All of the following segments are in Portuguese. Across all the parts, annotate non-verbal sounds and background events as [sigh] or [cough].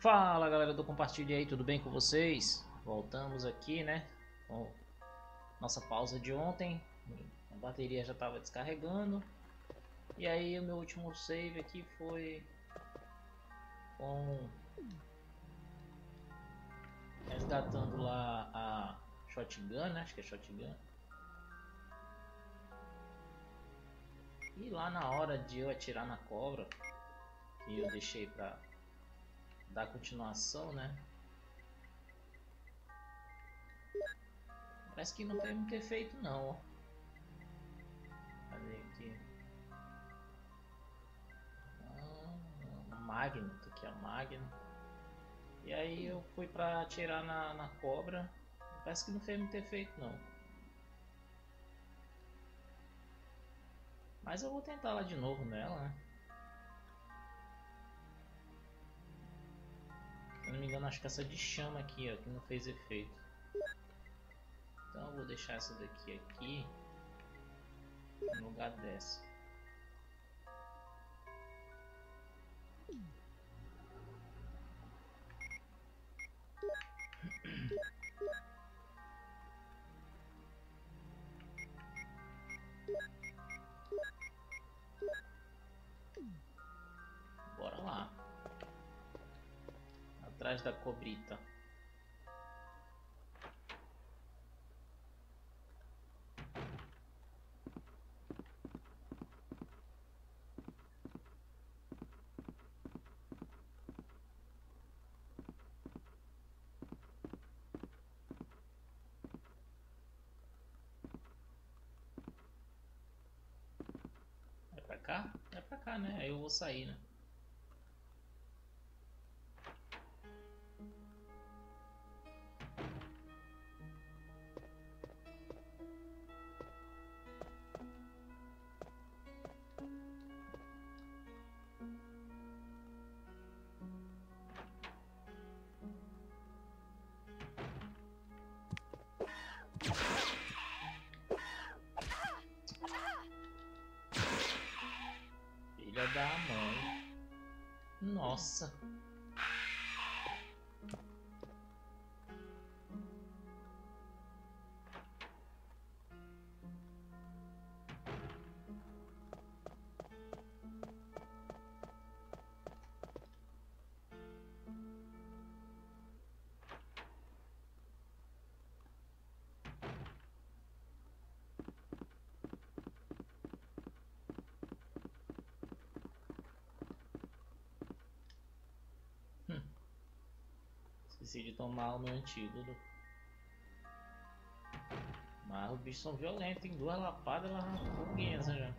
Fala galera do Compartilhe aí, tudo bem com vocês? Voltamos aqui, né? Com nossa pausa de ontem. A bateria já estava descarregando. E aí o meu último save aqui foi com resgatando lá a shotgun, né? Acho que é shotgun. E lá na hora de eu atirar na cobra, que eu deixei pra dar continuação, né? Parece que não tem muito efeito não, ó. Cadê aqui? Ah, Magno, tá aqui é Magno. E aí eu fui pra atirar na, na cobra. Parece que não fez muito efeito não. Mas eu vou tentar lá de novo nela, né? Se não me engano, acho que essa de chama aqui, ó, que não fez efeito. Então eu vou deixar essa daqui aqui no lugar dessa. Atrás da cobrita. É pra cá? É pra cá, né? Aí eu vou sair, né? Nossa. Esqueci de tomar o meu antídoto. Mas os bichos são violentos, tem duas lapadas, ela arrancou já.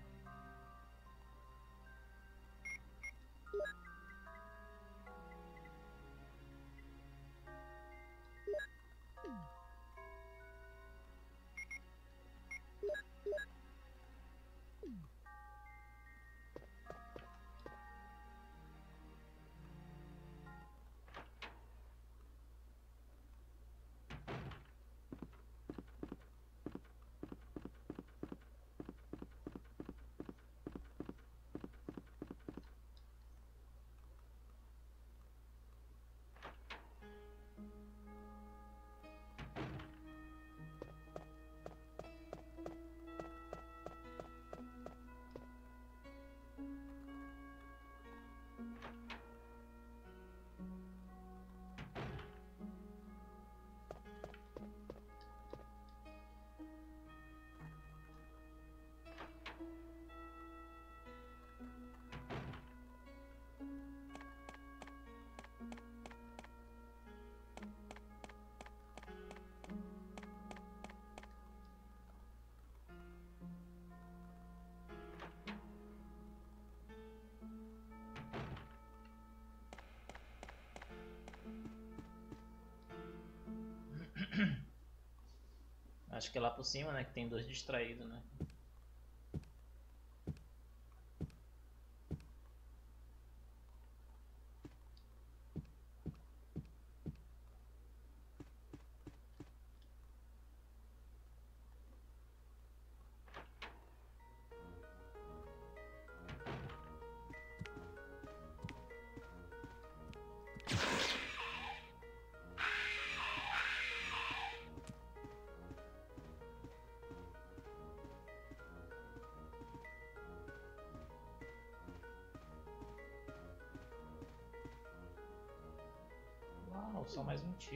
Acho que é lá por cima, né? Que tem dois distraídos, né?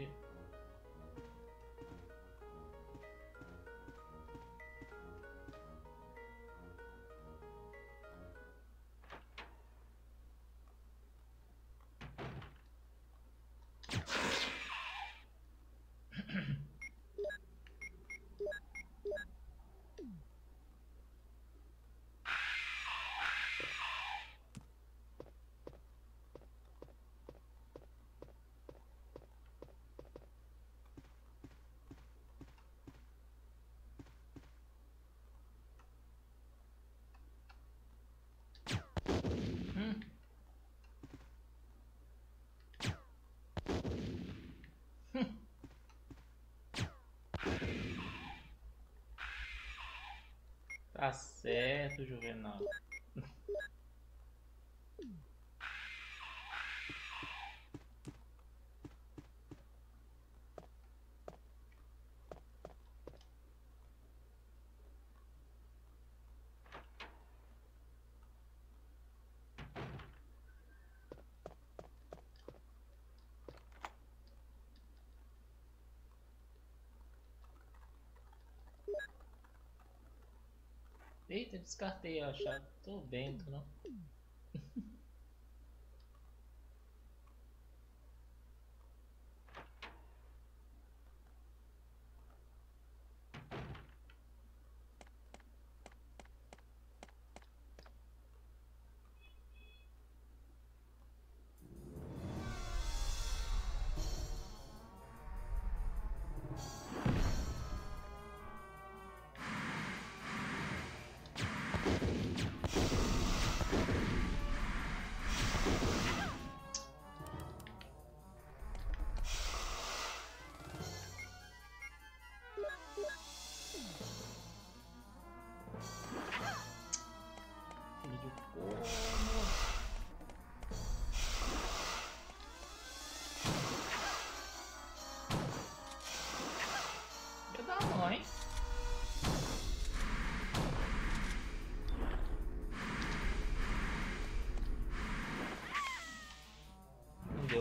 Só Tá certo, Juvenal. Descartei a chave. Tô vendo, não.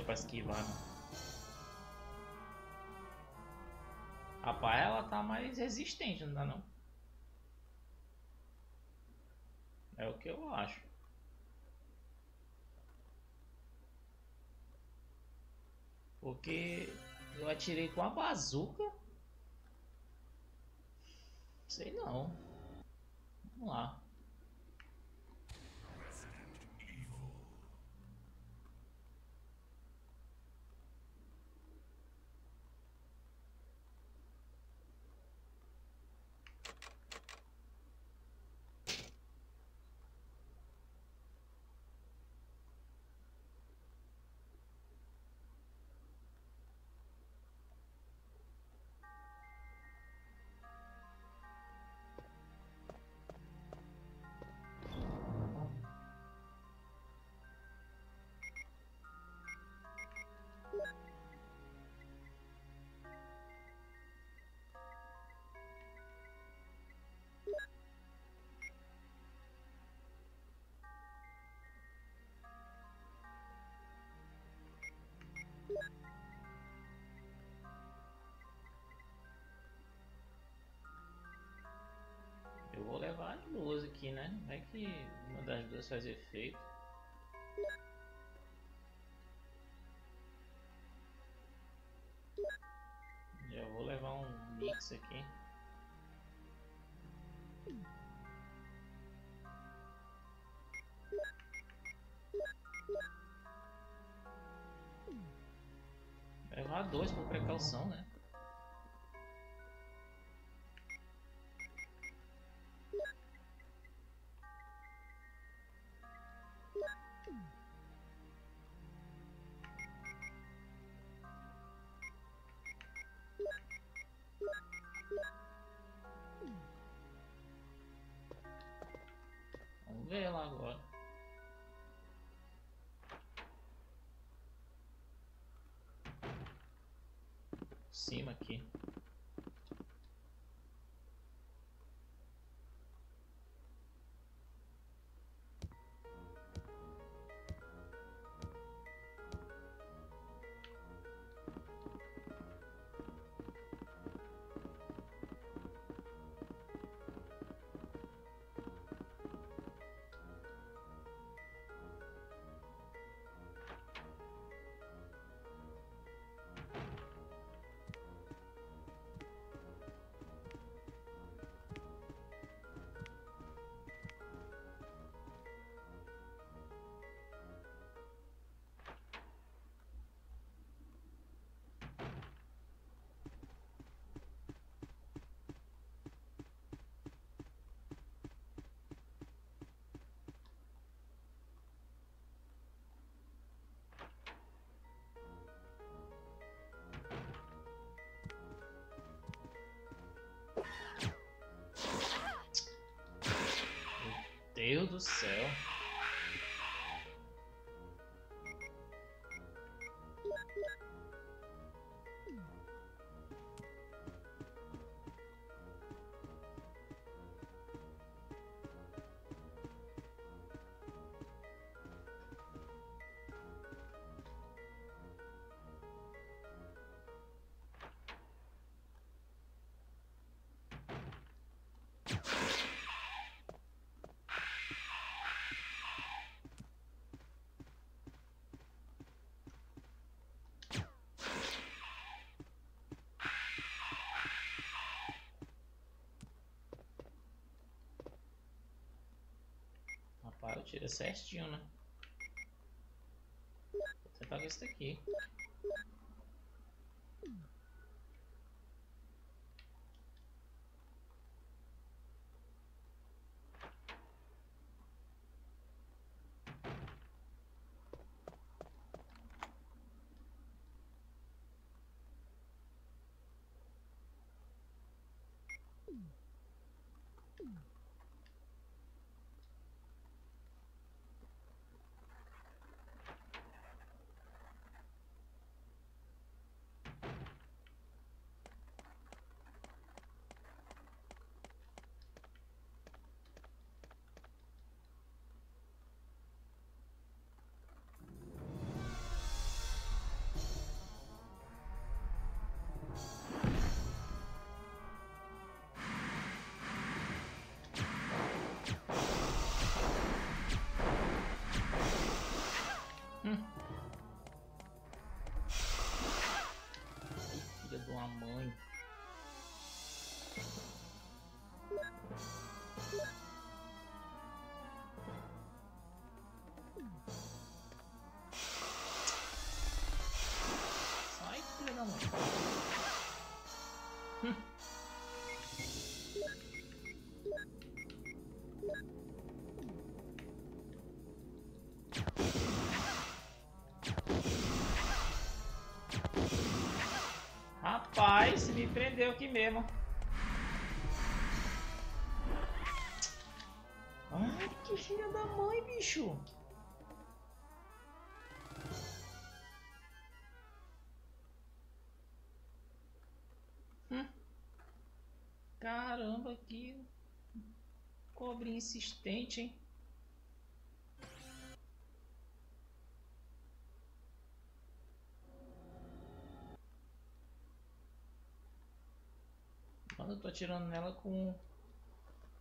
Pra esquivar, não. Rapaz, ela tá mais resistente, não dá não? É o que eu acho. Porque eu atirei com a bazuca. Sei não. Vamos lá. Aqui, né? Vai que uma das duas faz efeito. Já vou levar um mix aqui. Levar dois por precaução, né? Cima aqui. Do céu. Tirei certinho, né? Vou tentar com esse daqui. Hum. Rapaz, me prendeu aqui mesmo. Ai, que filha da mãe, bicho. Insistente, hein? Quando eu tô atirando nela com.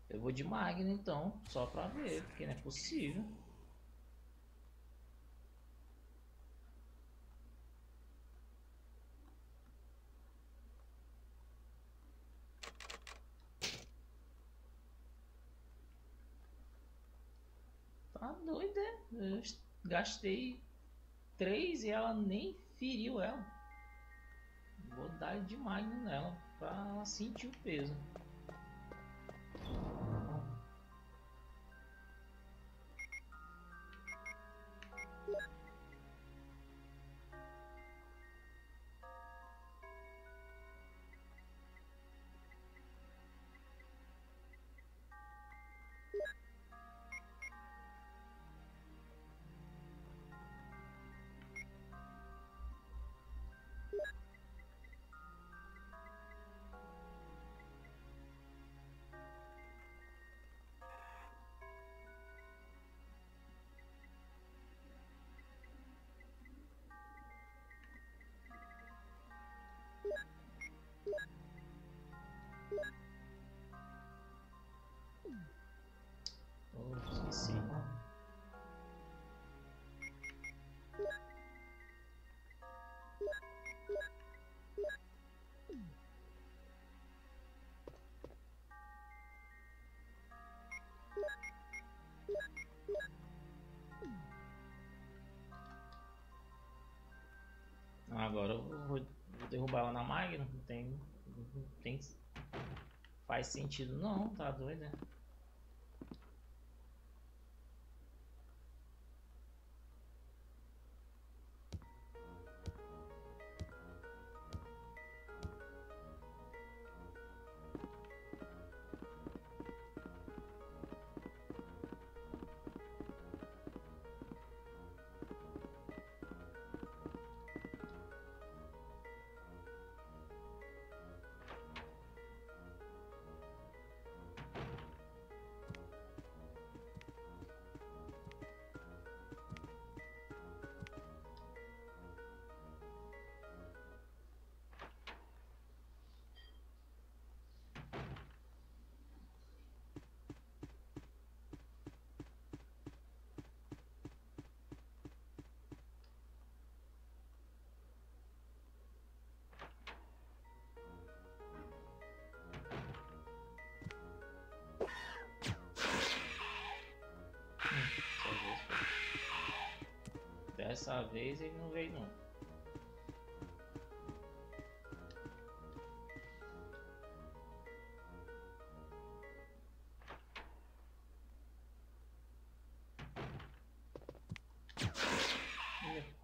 Eu vou de Magno então, só pra ver, porque não é possível. Tá doida, é? Eu gastei três e ela nem feriu ela. Vou dar de Magno nela pra ela sentir o peso. Agora eu vou, vou derrubar ela na máquina. Não tem, não tem. Faz sentido não, tá doido? né? Vez ele não veio não.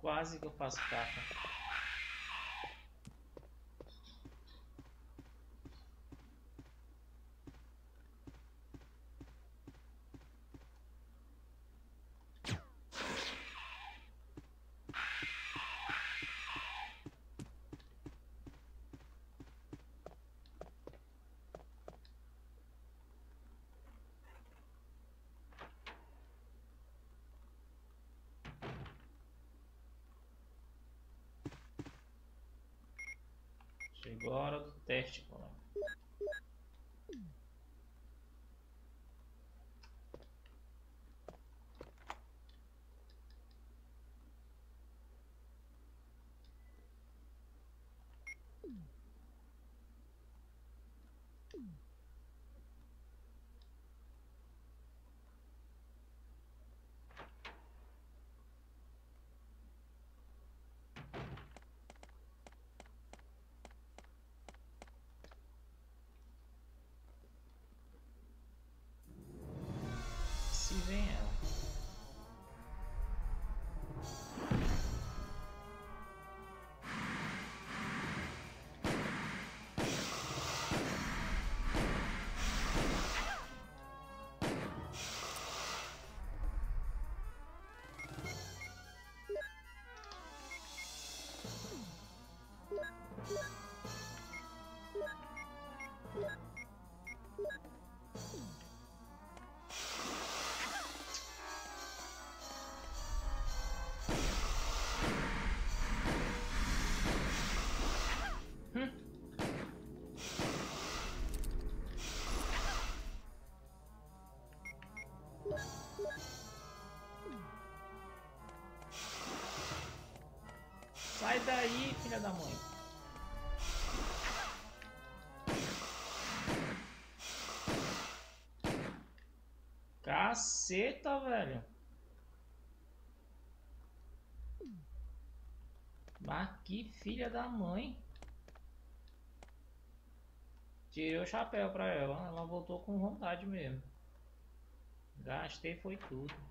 Quase que eu faço caca. Chegou a hora do teste, Sai daí, filha da mãe. Caceta, velho. Mas que filha da mãe. Tirei o chapéu pra ela. Ela voltou com vontade mesmo. Gastei foi tudo.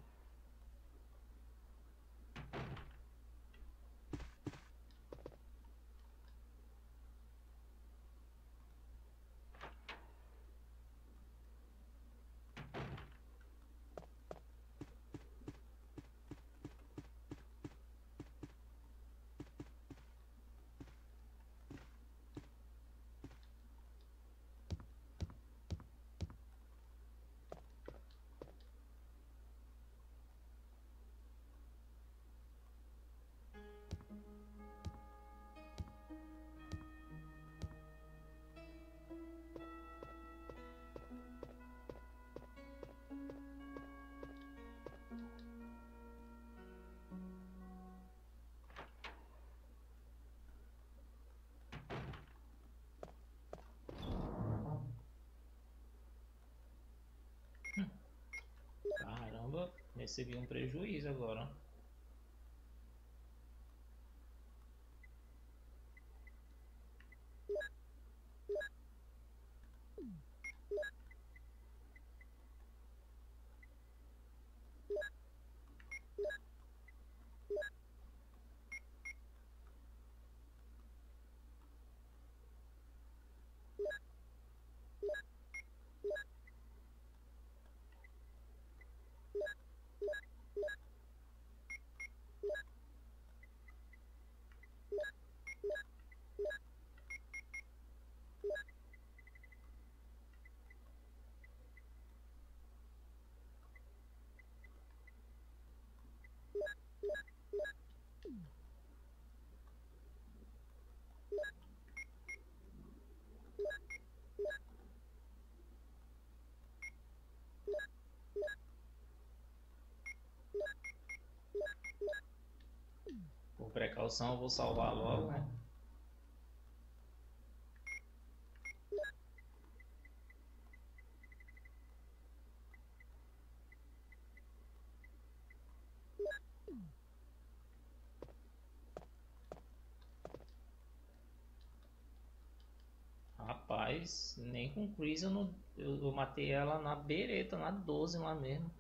Recebi um prejuízo agora. precaução, eu vou salvar logo, né? Rapaz, nem com Chris eu, não, eu, eu matei ela na bereta, na 12 lá mesmo.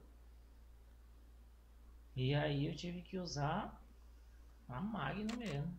E aí eu tive que usar a Magno mesmo.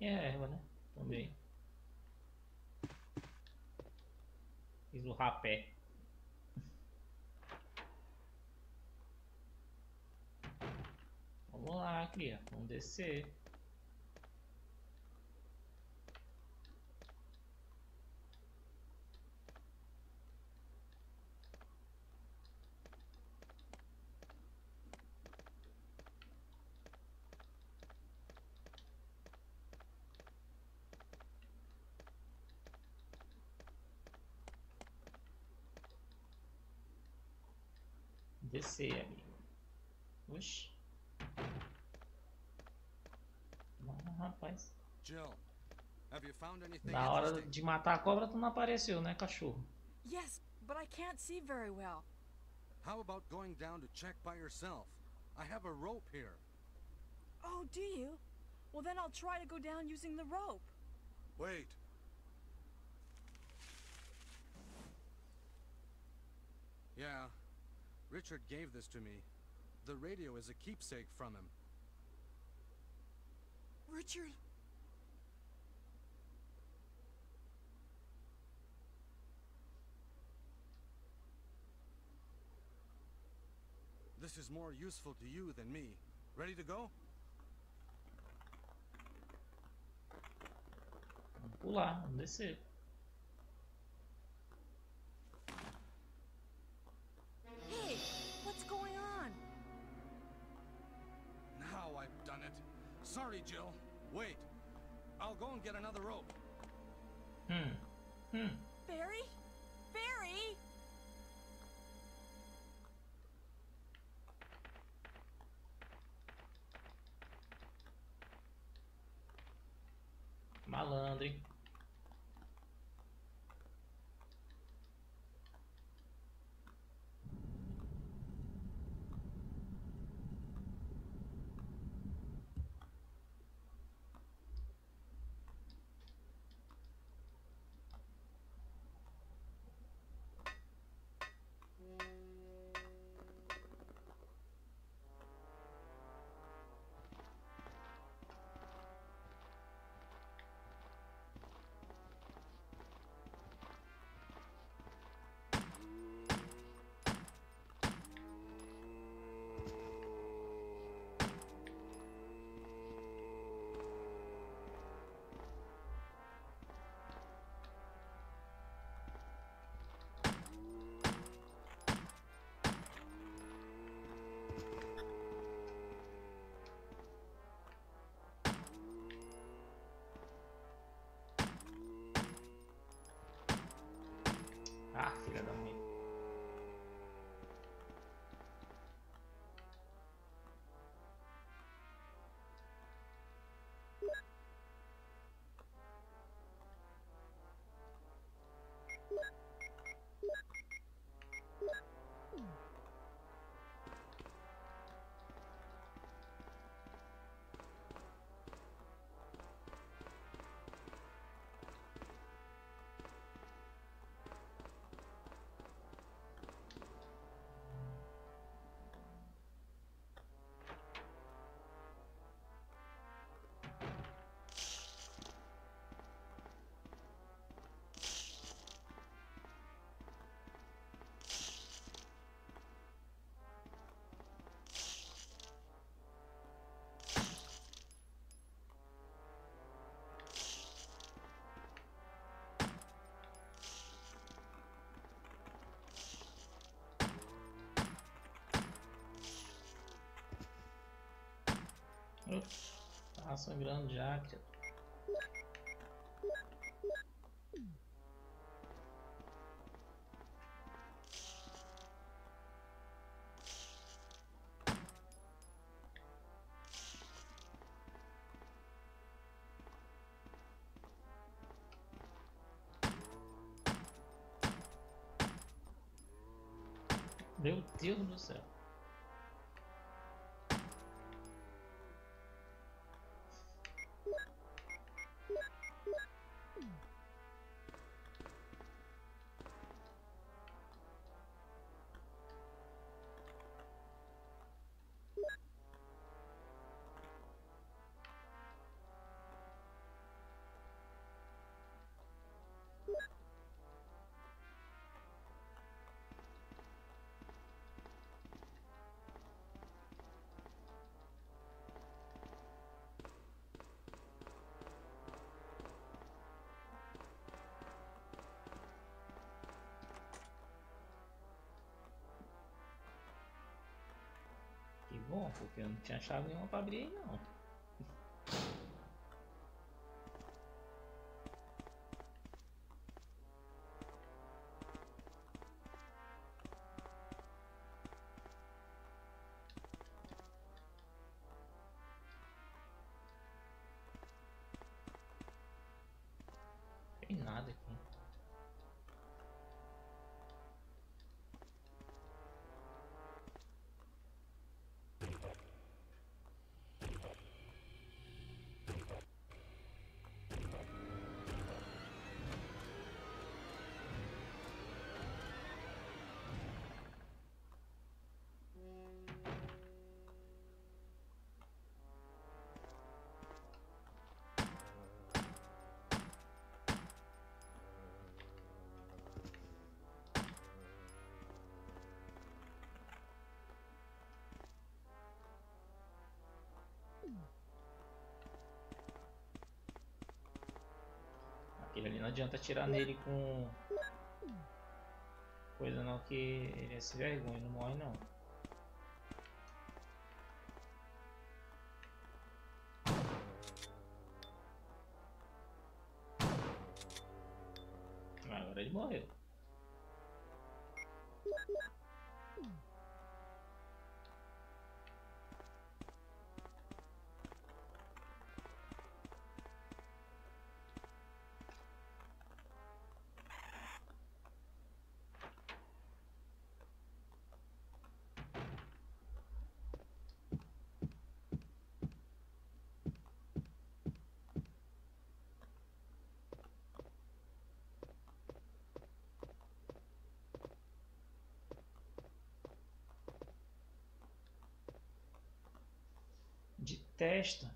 E a erva, né? Também. Fiz o rapé. Vamos lá, cria. Vamos descer. Descer, amigo. Oxi. Ah, rapaz. Jill, have you found anything Na hora de matar a cobra, tu não apareceu, né, cachorro? Yes, but I can't see very well. How about going down to check by yourself? I have a rope here. Oh, do you? Well, then I'll try to go down using the rope. Wait. Yeah, Richard gave this to me. The radio is a keepsake from him. Richard. This is more useful to you than me. Ready to go? Vamos pular, vamos descer. Hey, what's going on? Now I've done it. Sorry, Jill. Wait. I'll go and get another rope. Hum. Hum. Barry? Barry? Malandro, hein? Ups, tá sangrando já. Meu Deus do céu. Porque eu não tinha chave nenhuma pra abrir aí não. Tem nada aqui. Aquele ali não adianta atirar nele com coisa não que ele é se vergonha, não morre não. Testa,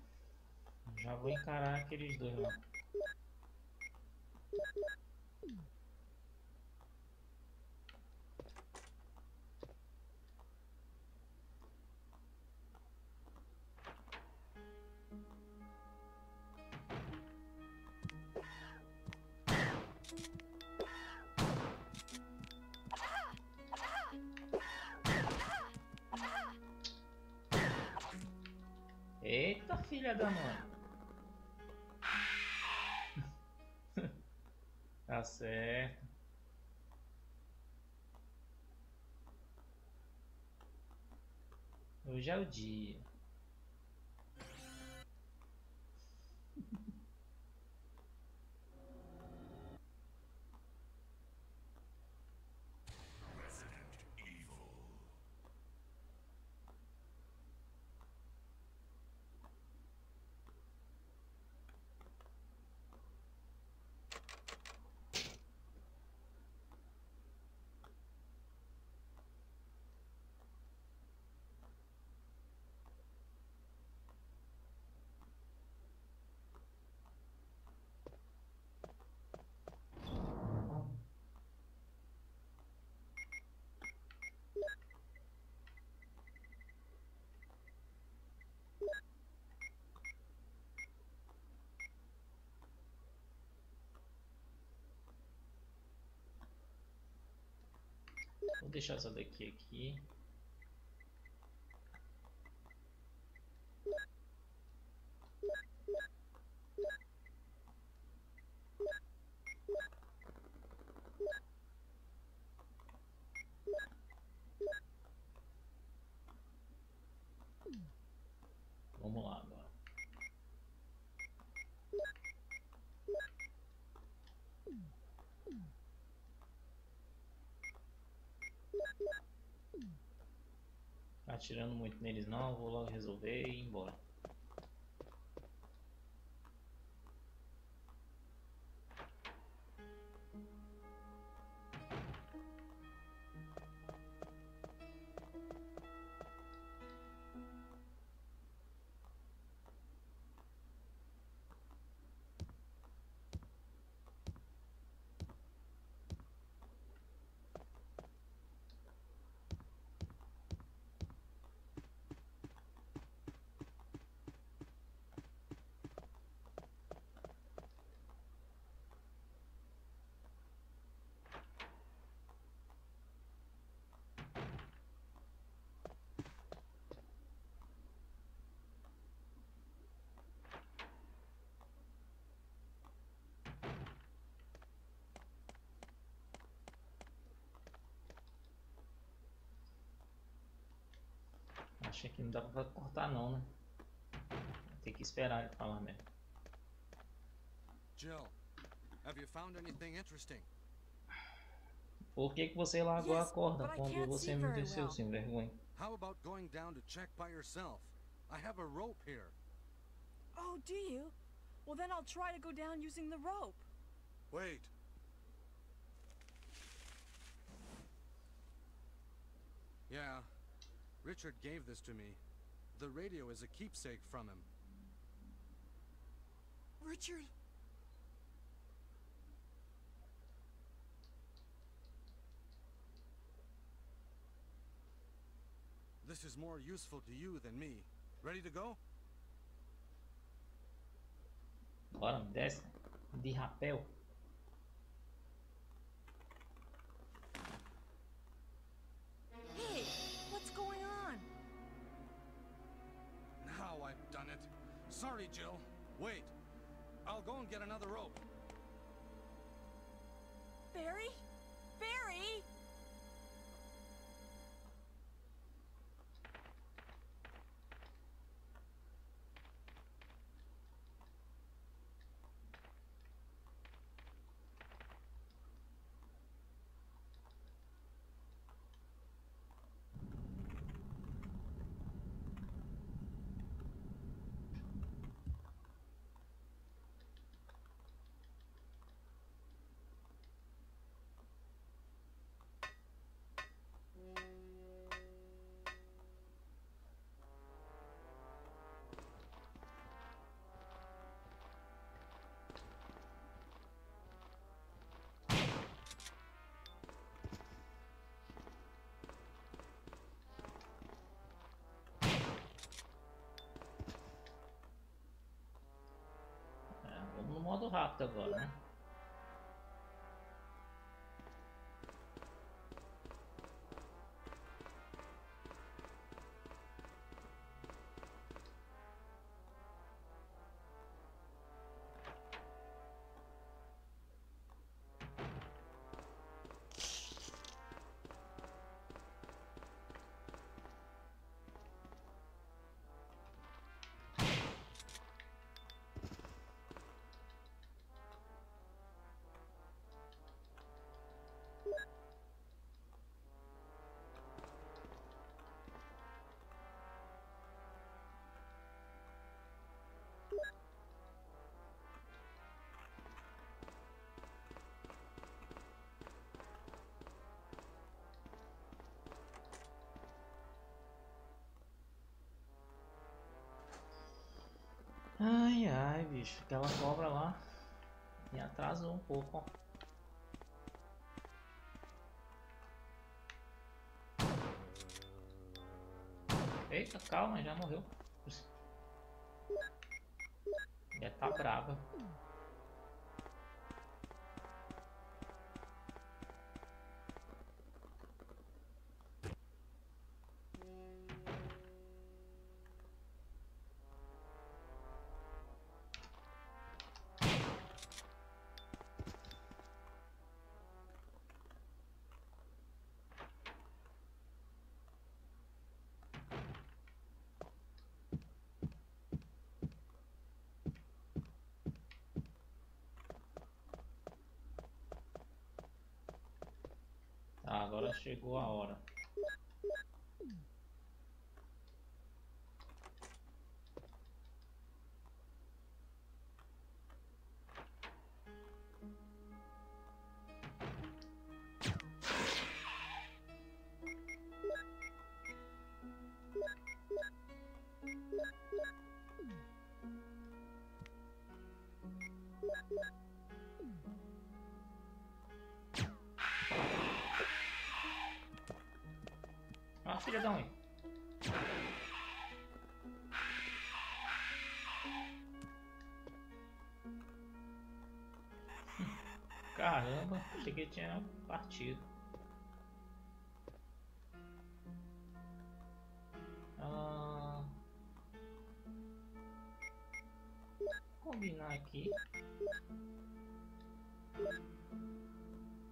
já vou encarar aqueles dois lá. Filha da mãe. [laughs] Tá certo. Hoje é o dia. Vou deixar essa daqui aqui. Tá atirando muito neles não, vou logo resolver e ir embora. Acho que não dá pra cortar não, né? Tem que esperar ele falar mesmo. Jill, have you found anything interesting? Por que, que você largou a corda quando você me desceu sem vergonha? How about going down to check by yourself? I have a rope here. Oh, do you? Well, then I'll try to go down using the rope. Wait. Yeah, Richard gave this to me. The radio is a keepsake from him. Richard? This is more useful to you than me. Ready to go? Bora, desce. De rapel. Get another rope. Rápido agora, né? Ai, ai, bicho. Aquela cobra lá me atrasou um pouco, ó. Eita, calma, já morreu. Já tá brava. agora chegou a hora. Ah, filha da mãe. Caramba, achei que tinha partido. Ah, combinar aqui.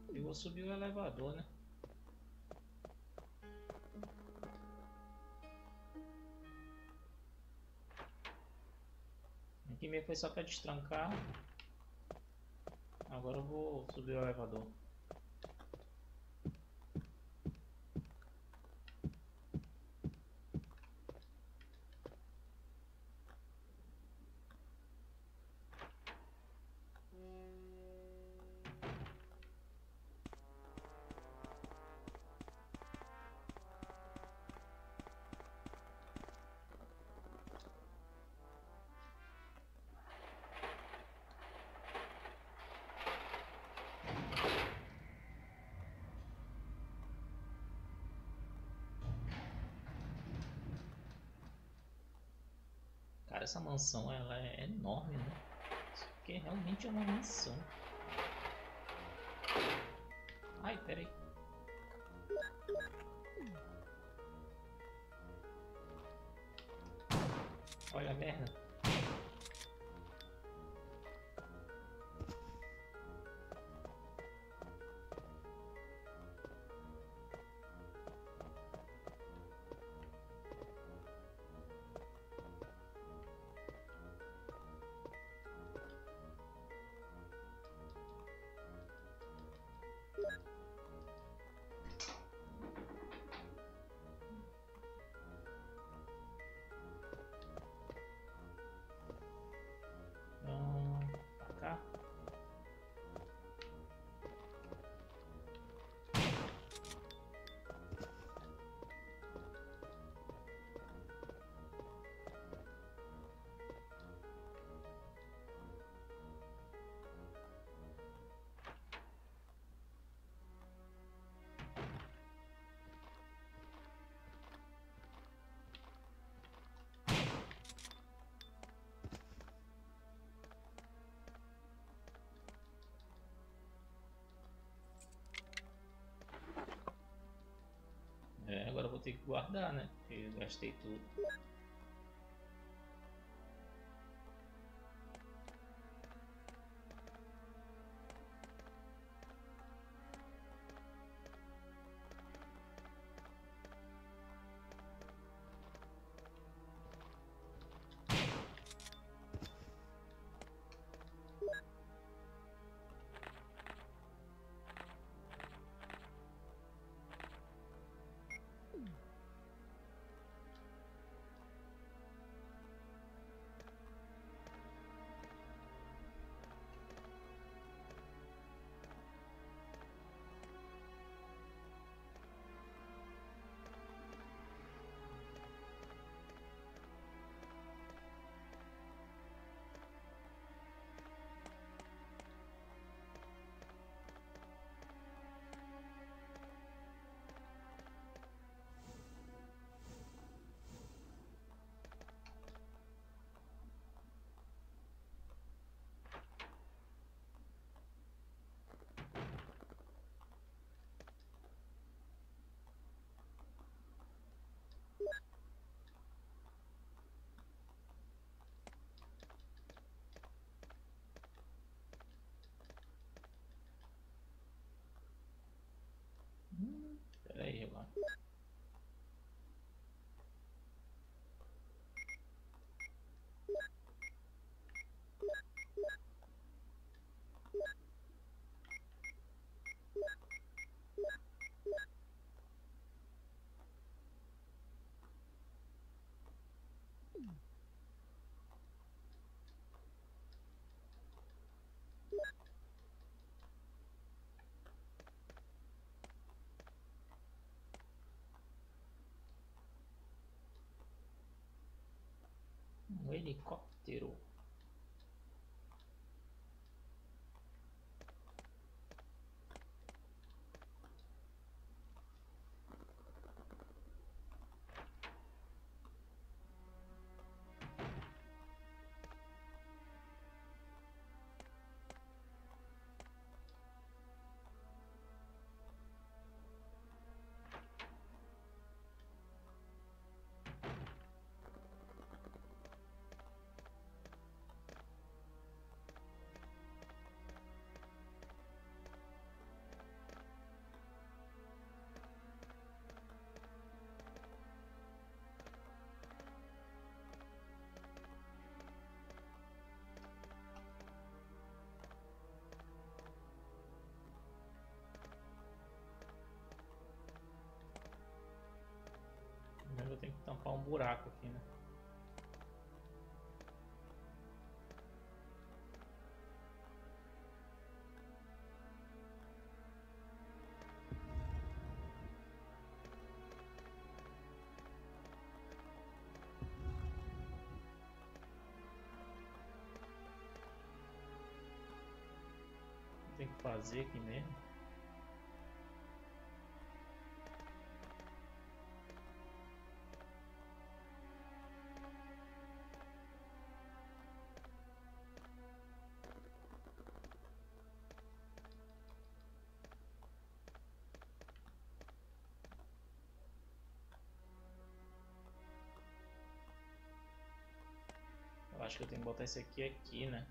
Eu vou subir o elevador, né? Foi só pra destrancar. Agora eu vou subir o elevador. Essa mansão ela é enorme, né? Isso aqui realmente é uma mansão. Ai, peraí. Olha a merda. É, agora vou ter que guardar, né? Porque eu gastei tudo. elicottero tenho que tampar um buraco aqui, né? Tem que fazer aqui mesmo. Botar esse aqui aqui, né?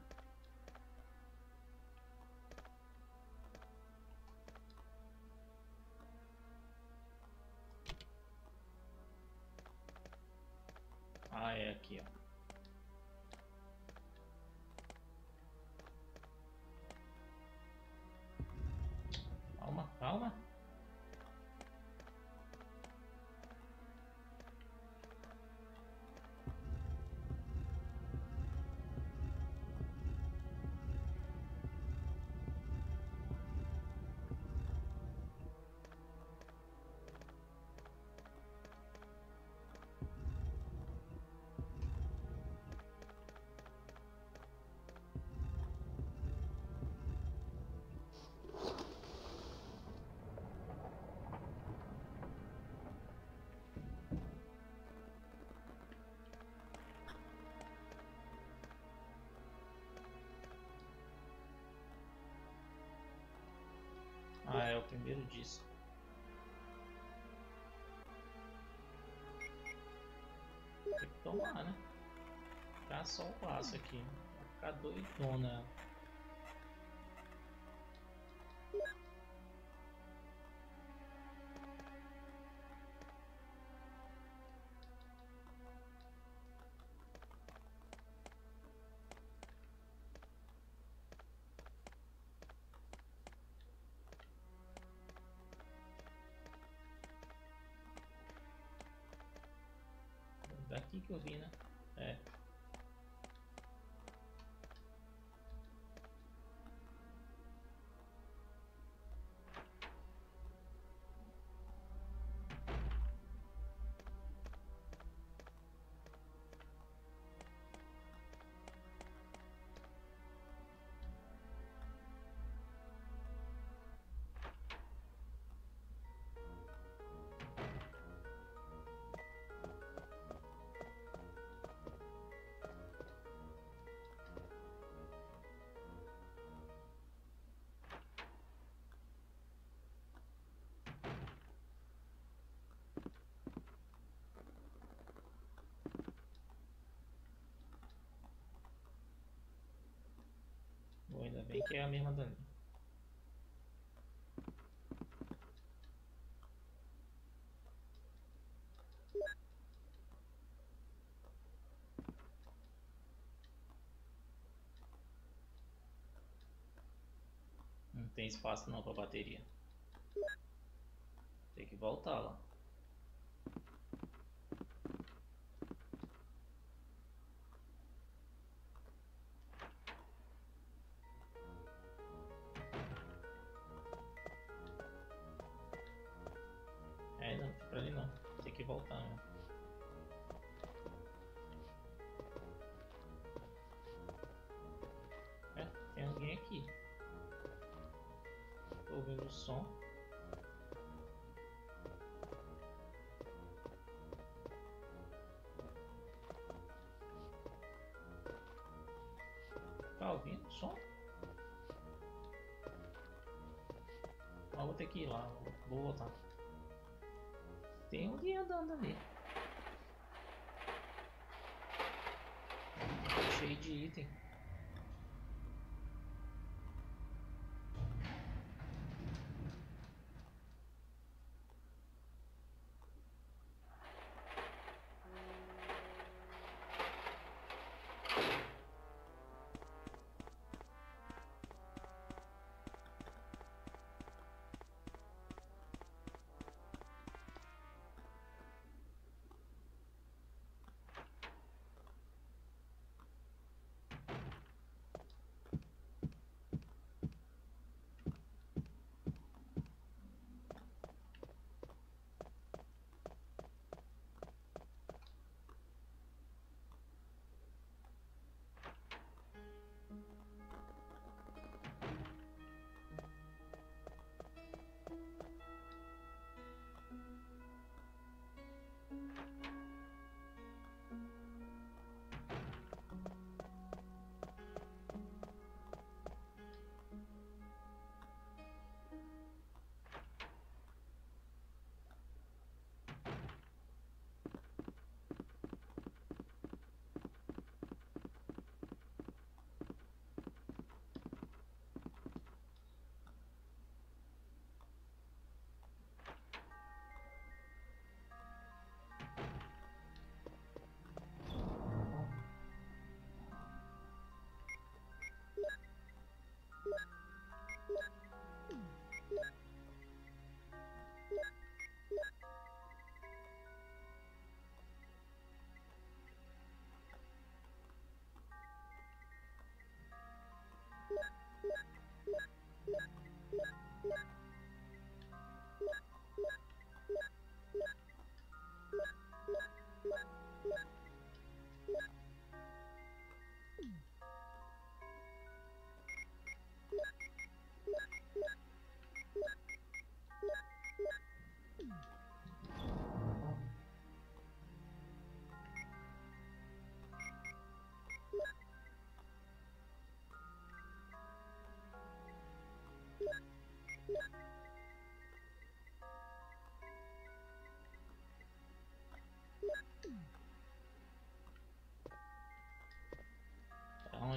Primeiro disco. Tem que tomar, né? Ficar só o passo aqui. Vai ficar doidona. Daqui que eu vi, né? É. Bom, ainda bem que é a mesma dali. Não tem espaço não para bateria. Voltar lá. Ouvindo o som? Ah, vou ter que ir lá, vou voltar. Tem um dia andando ali. Cheio de item.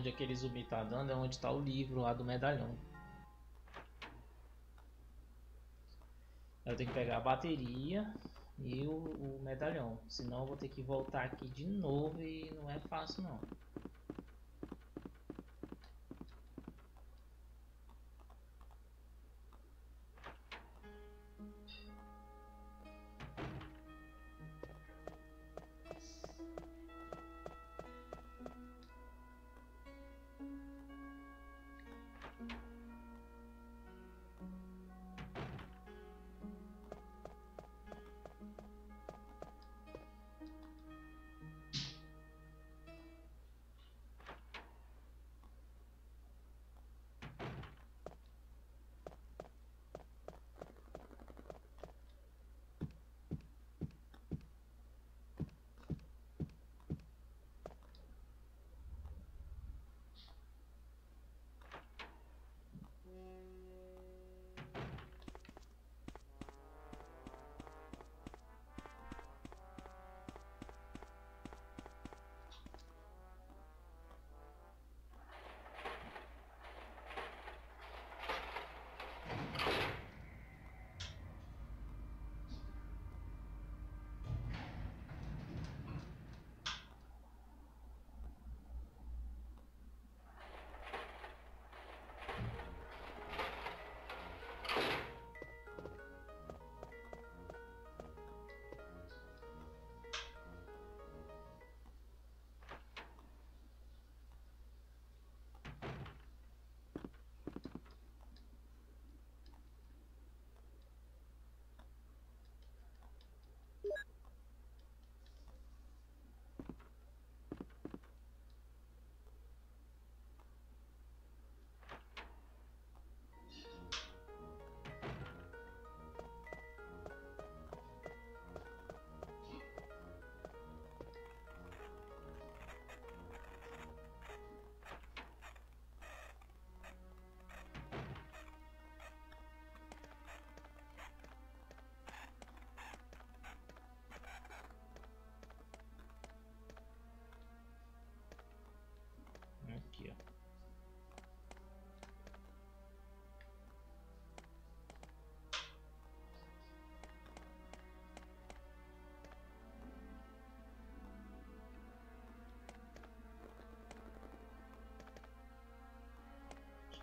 Onde aquele zumbi tá dando é onde tá o livro lá do medalhão. Eu tenho que pegar a bateria e o, o medalhão. Senão eu vou ter que voltar aqui de novo e não é fácil não.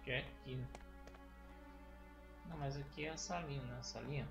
Que é aqui. né? Não, mas aqui é a salinha, né? A salinha.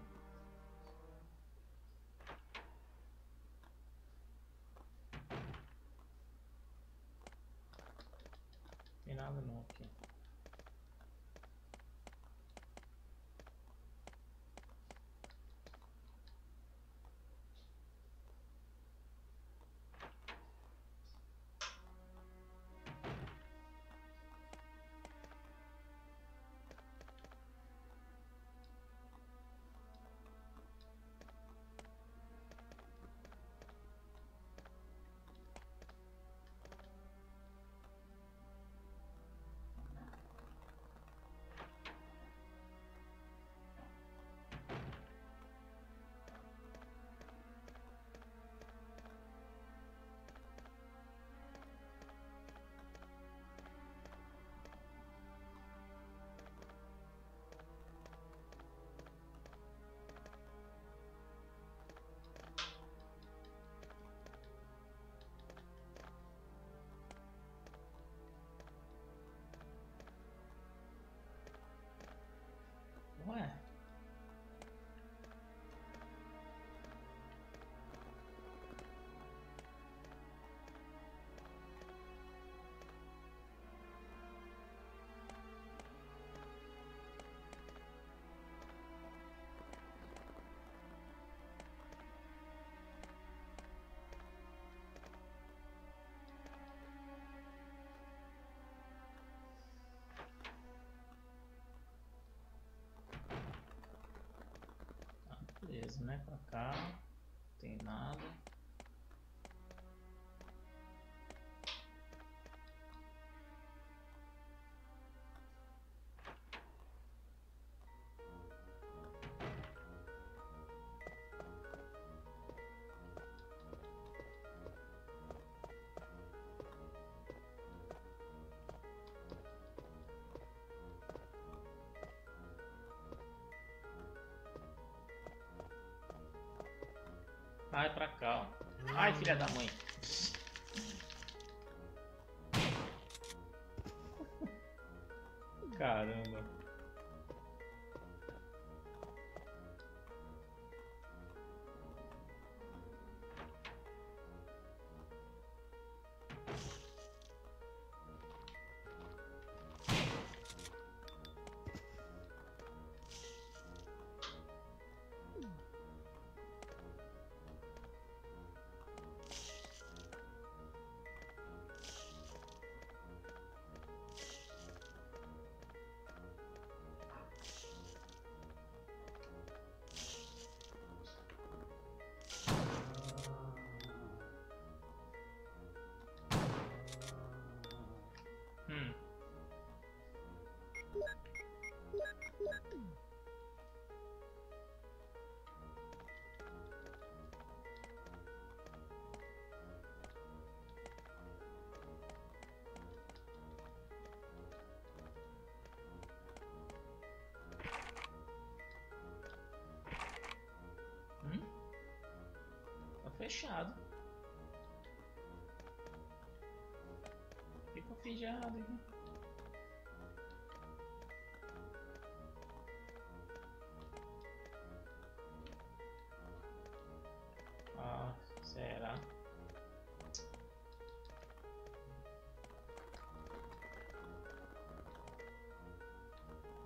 Beleza, né? Pra cá. Não tem nada. Vai pra cá, ó. Ai, filha da mãe. Caramba. Fechado. O que eu fiz de errado aqui? Ah, será?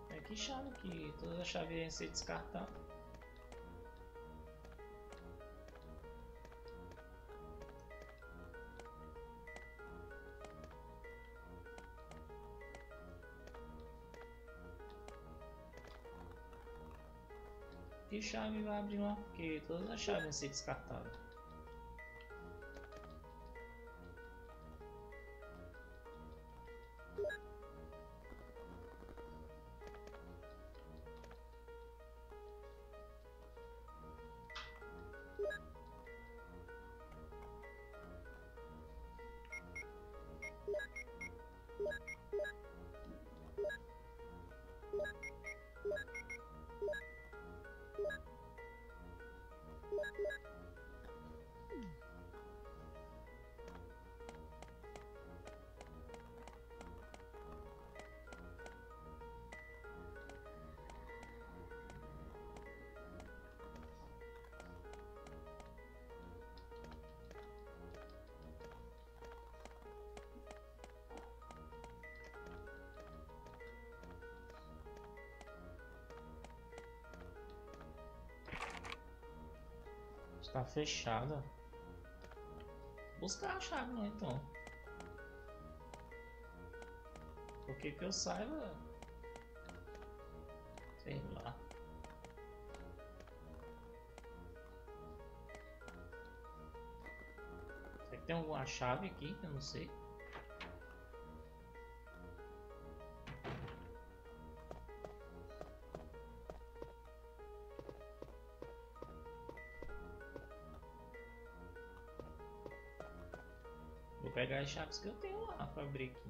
É que chato que todas as chaves iam ser descartadas. Chave vai abrir lá? Porque todas as chaves vão ser descartadas. Tá fechada. Buscar a chave lá então. Porque que eu saiba. Sei lá. Será que tem alguma chave aqui eu não sei? As chaves que eu tenho lá para abrir aqui.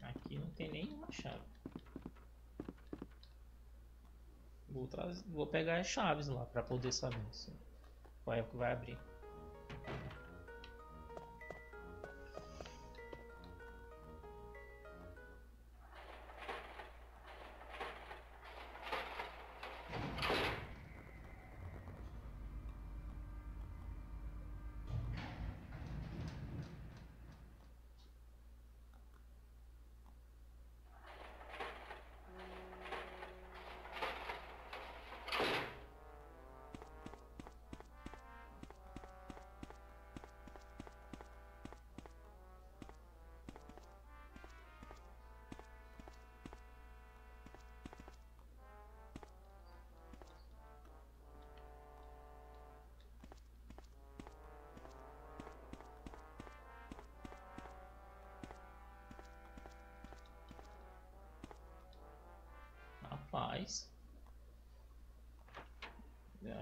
Aqui não tem nenhuma chave. Vou, trazer, vou pegar as chaves lá para poder saber se é que vai abrir.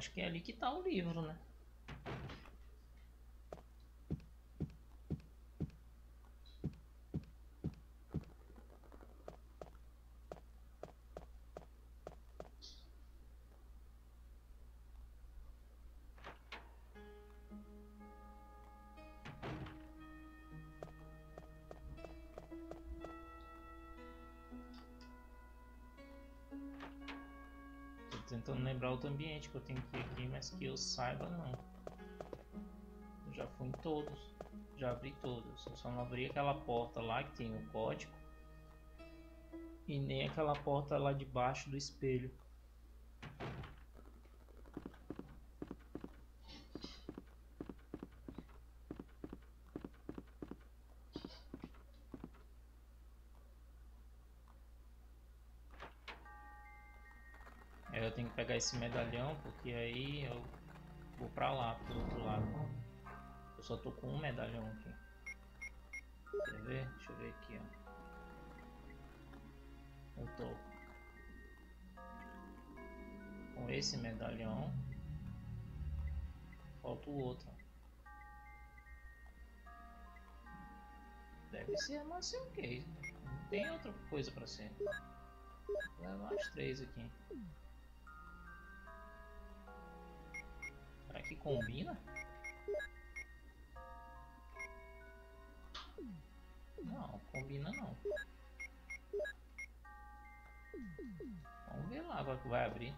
Acho que é ali que tá o livro, né? Tentando lembrar outro ambiente que eu tenho que ir aqui, mas que eu saiba não. Eu já fui em todos. Já abri todos. Eu só não abri aquela porta lá que tem o código. E nem aquela porta lá debaixo do espelho. Aí eu tenho que pegar esse medalhão, porque aí eu vou pra lá, pro outro lado. Eu só tô com um medalhão aqui. Quer ver? Deixa eu ver aqui, ó. Eu tô com esse medalhão. Falta o outro. Deve ser a Master Case. Não tem outra coisa pra ser. Levar as três aqui. Que combina? Não, combina não. Vamos ver lá que vai abrir.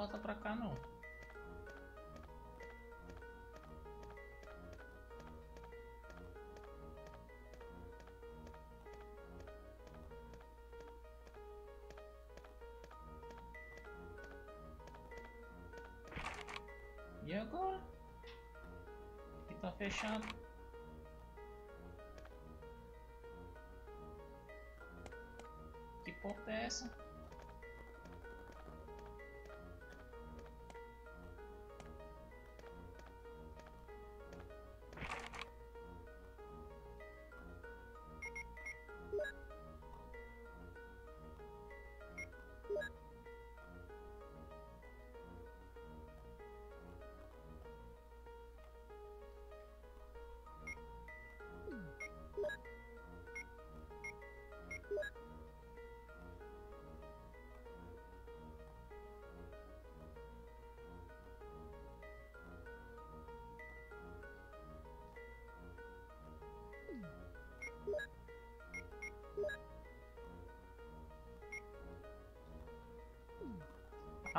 Porta pra cá não. E agora? Aqui tá fechado.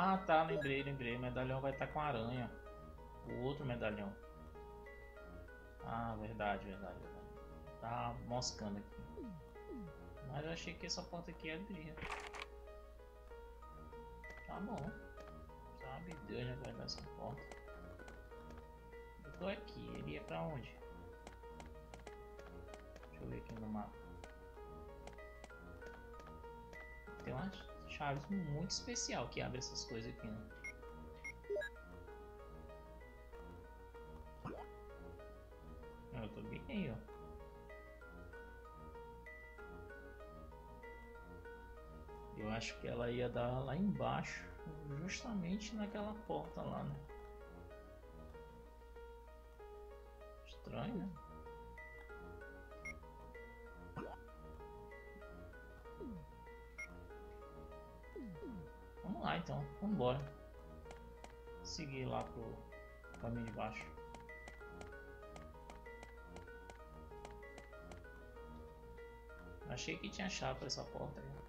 Ah tá, lembrei, lembrei. O medalhão vai estar com a aranha. O outro medalhão. Ah, verdade, verdade, verdade. Tá moscando aqui. Mas eu achei que essa porta aqui abria. Tá bom. Sabe Deus já vai dar essa porta. Eu tô aqui, ele ia pra onde? Deixa eu ver aqui no mapa. Tem umas chaves muito especial que abre essas coisas aqui, né? Eu tô bem aí, ó. Eu acho que ela ia dar lá embaixo, justamente naquela porta lá, né? Estranho, né? Lá então, vamos. Seguir lá pro caminho de baixo. Achei que tinha chave para essa porta. Né?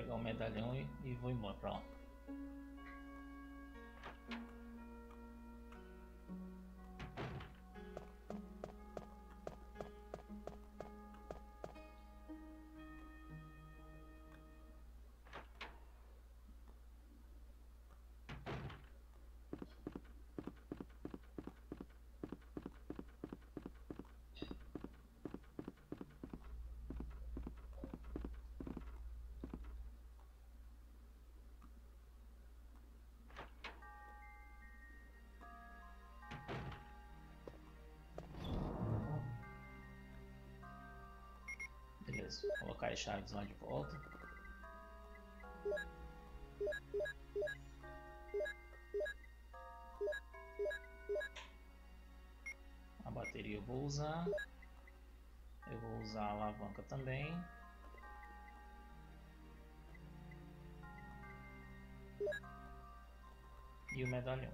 Pegar o medalhão e, e vou embora pra lá. Vou colocar as chaves lá de volta. A bateria eu vou usar. Eu vou usar a alavanca também. E o medalhão.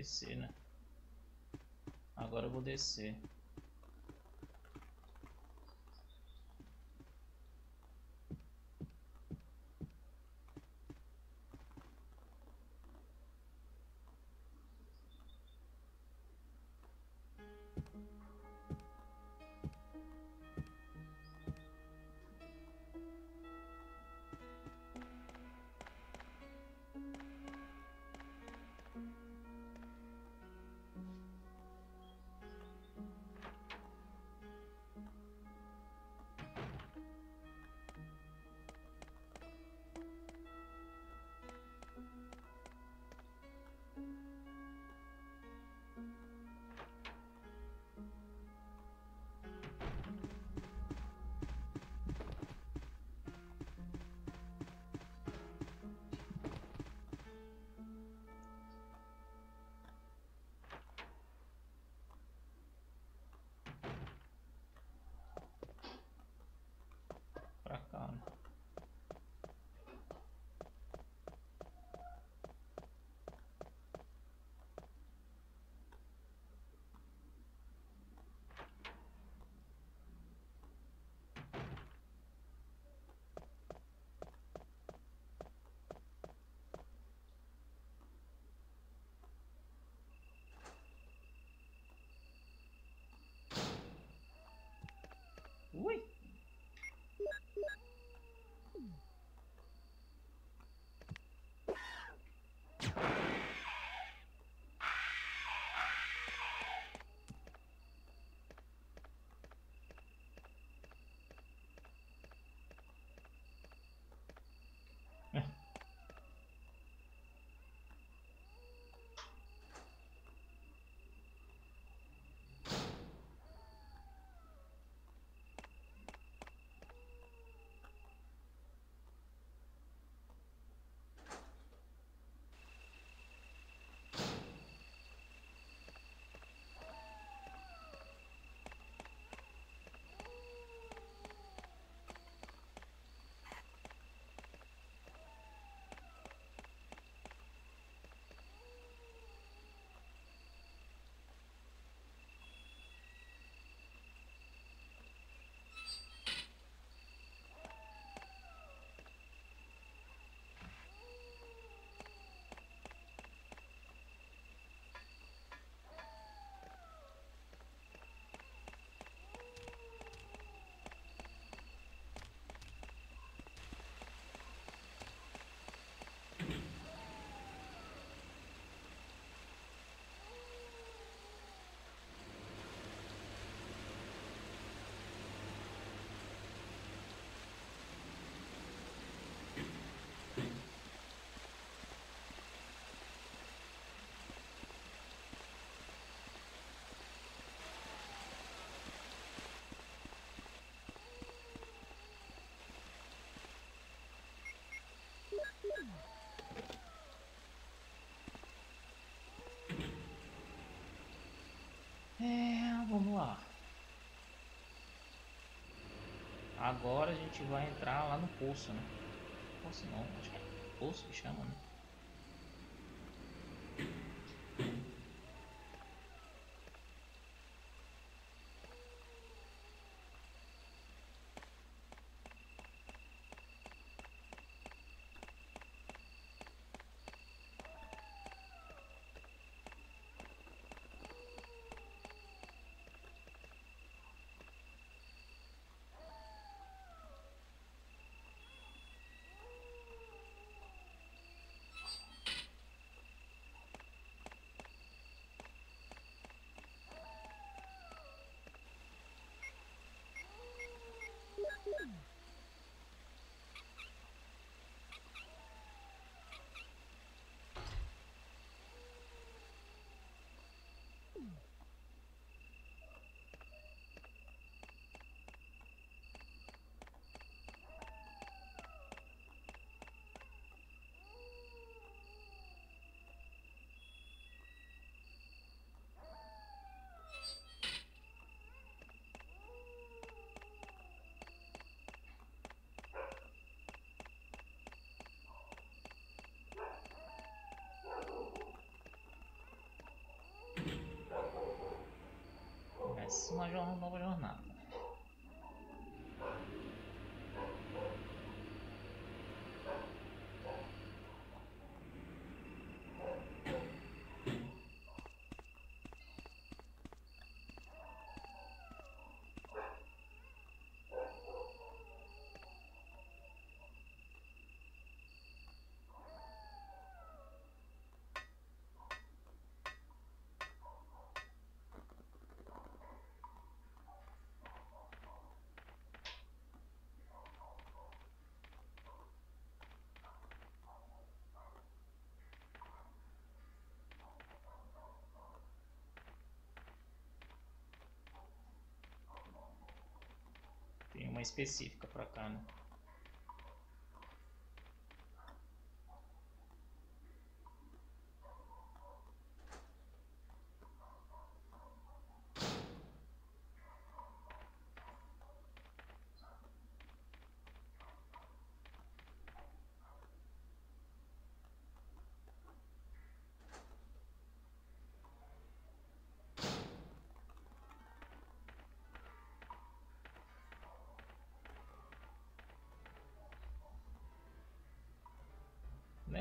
Descer, né? Agora eu vou descer. Ui! Agora a gente vai entrar lá no poço, né? Poço não, acho que é poço que chama, né? 我用那个。Específica pra cá, né?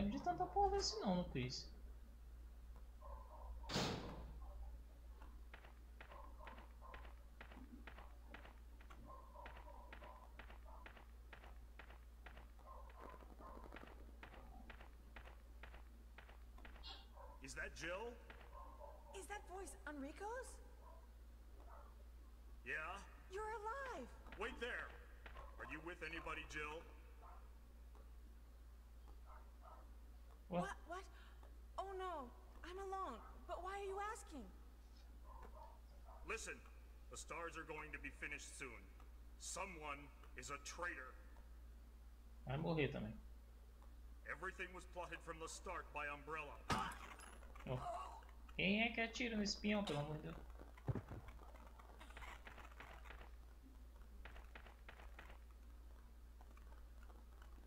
Lembro de tanta porra desse não no quiz. Is that Jill? Is that voice Enrico's? Yeah? You're alive! Wait there! Are you with anybody, Jill? What? What? What? Oh no, I'm alone. But why are you asking? Listen, the stars are going to be finished soon. Someone is a traitor. Vai morrer também. Everything was plotted from the start by Umbrella. Ó. Quem é que atira no espião, pelo amor de Deus?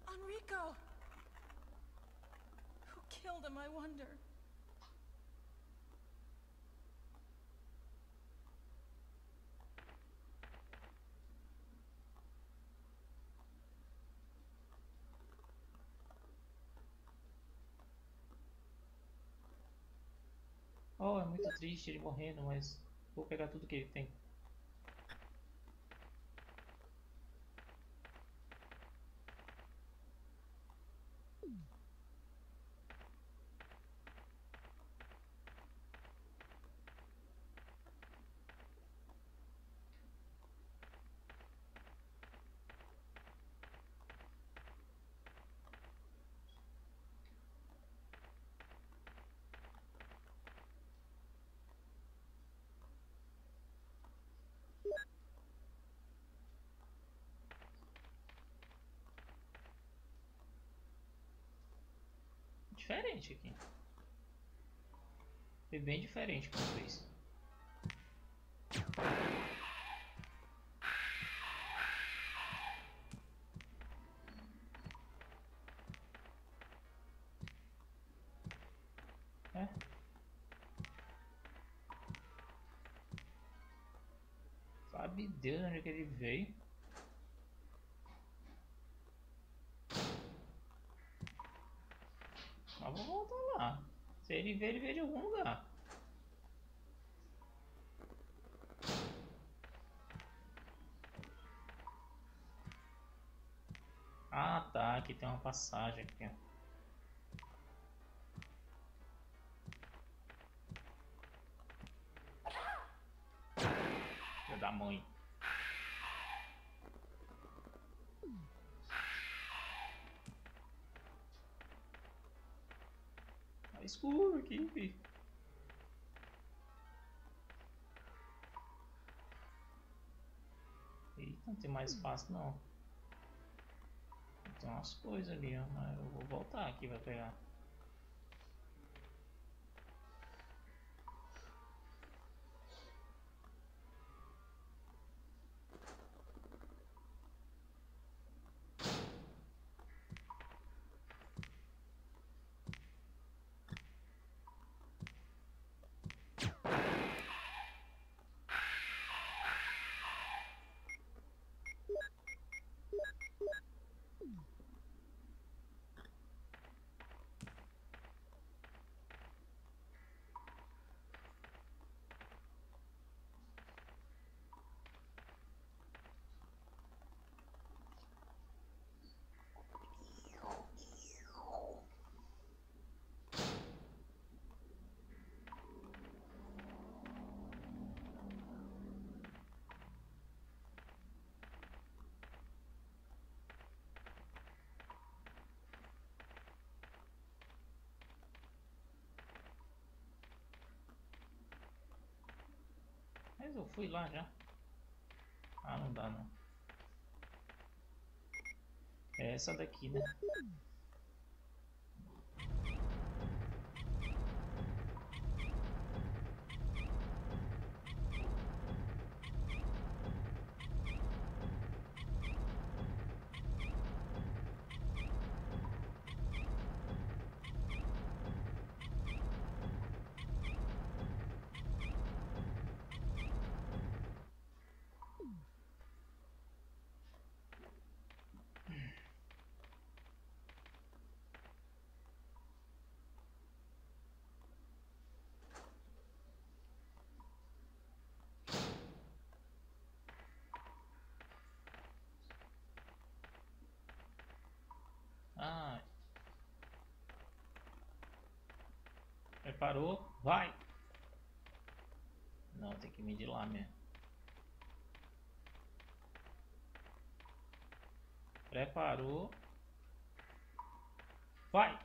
Enrico! Killed him, I wonder? Oh, é muito triste ele morrendo, mas vou pegar tudo que ele tem. Diferente aqui. Foi bem diferente como fez. É. Sabe Deus onde é que ele veio. Mas vou voltar lá. Se ele ver, ele vê de algum lugar. Ah tá, aqui tem uma passagem aqui. ó. Escuro aqui, filho. Eita, não tem mais espaço não. Tem umas coisas ali, ó. Mas eu vou voltar aqui pra pegar. Mas eu fui lá já. Ah, não dá não. É essa daqui, né? Ah. Preparou? Vai! Não, tem que medir lá mesmo. Preparou? Vai!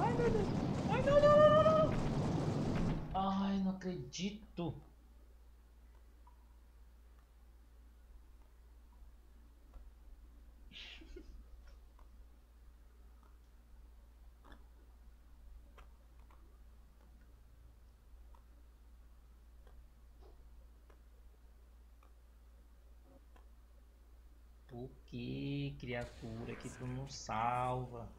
Ai meu Deus! Ai não, não, não, não, não! Ai, não acredito! O que, criatura, que tu não salva?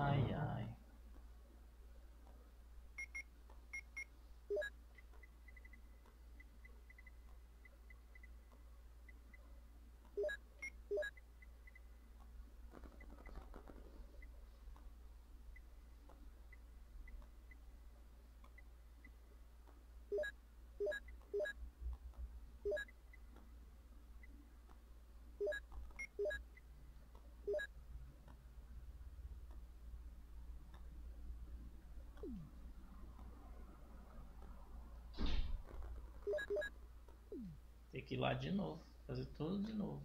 Ai, ai. Tem que ir lá de novo. Fazer tudo de novo.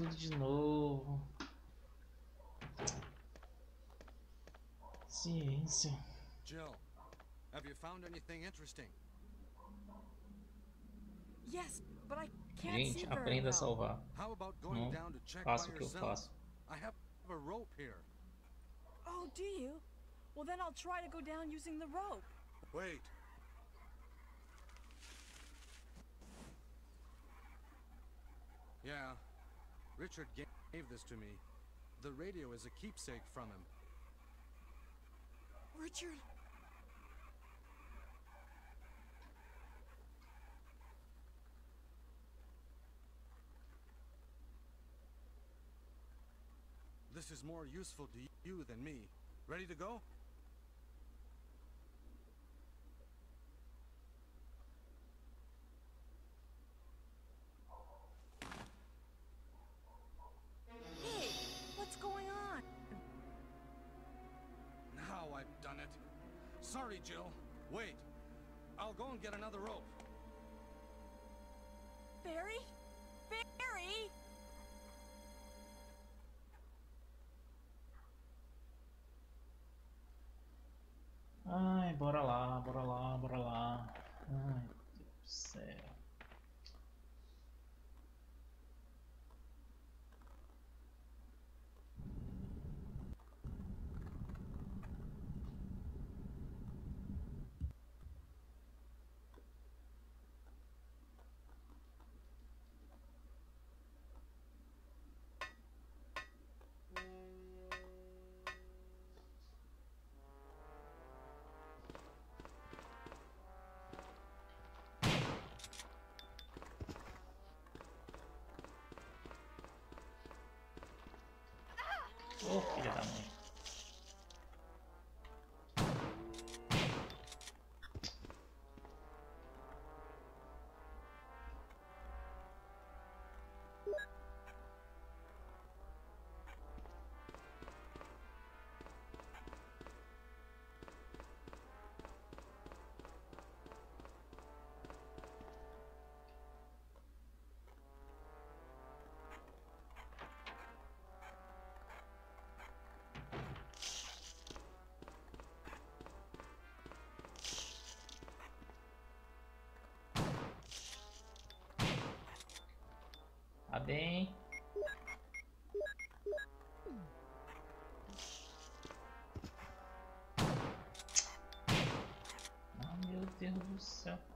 Tudo de novo. Ciência. Jill, have you found anything interesting? Yes, but I can't Gente, aprenda a salvar. How about going Não down to check by faça o que eu faço. I have a rope here. Oh, do you? Well, then I'll try to go down using the rope. Wait. Yeah, Richard gave this to me. The radio is a keepsake from him. Richard. This is more useful to you than me. Ready to go? Bem. Ah, meu Deus do céu.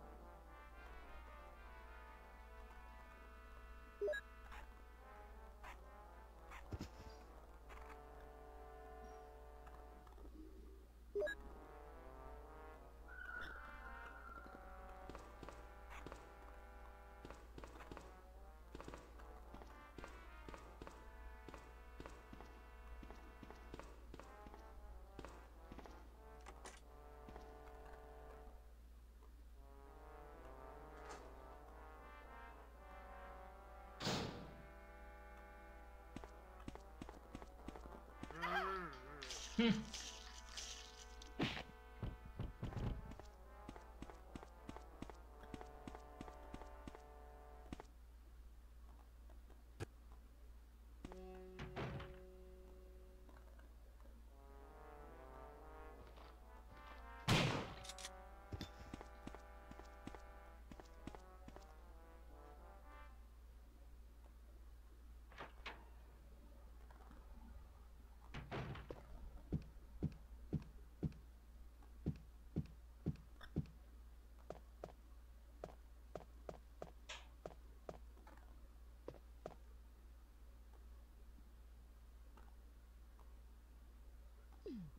Hmm.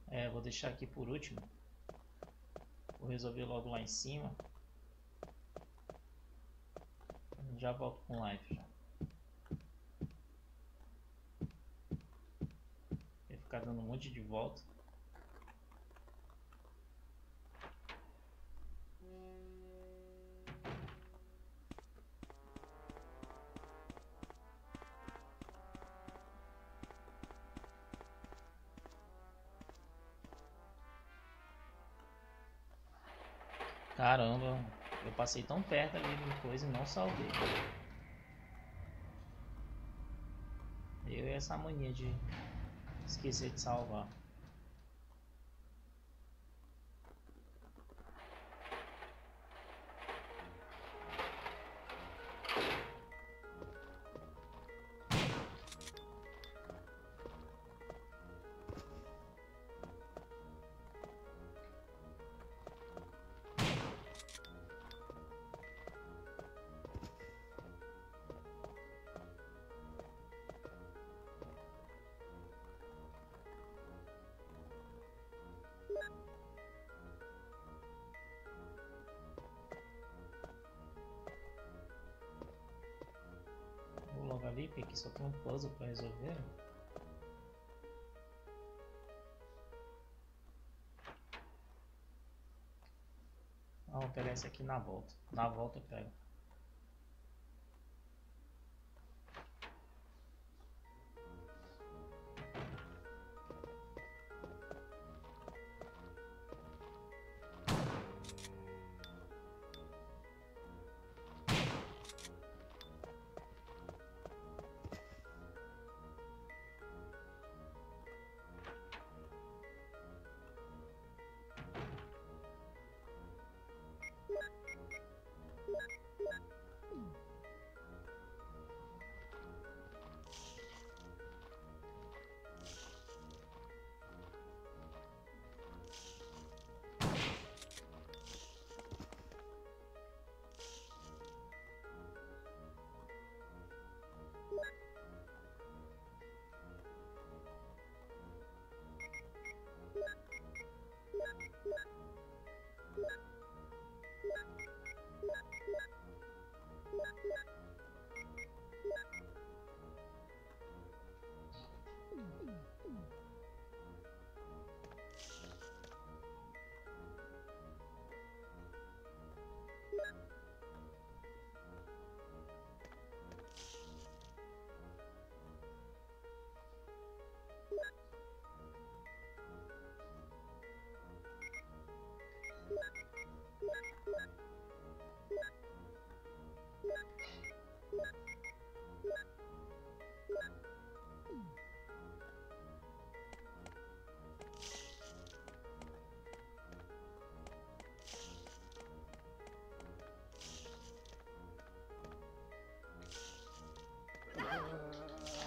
É, vou deixar aqui por último. Vou resolver logo lá em cima. Já volto com live já. Vai ficar dando um monte de volta. Passei tão perto ali de coisa e não salvei. Eu e essa mania de esquecer de salvar. Porque aqui só tem um puzzle pra resolver. Vou pegar esse aqui na volta. Na volta eu pego.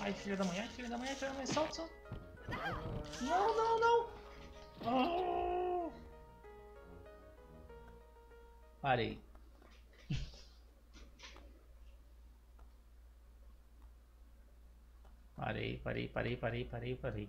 Ai, filha da ai, filha da ai, filha da mãe, solta, solta. Não, não, não. Oh. Parei. Parei, parei, parei, parei, parei, parei.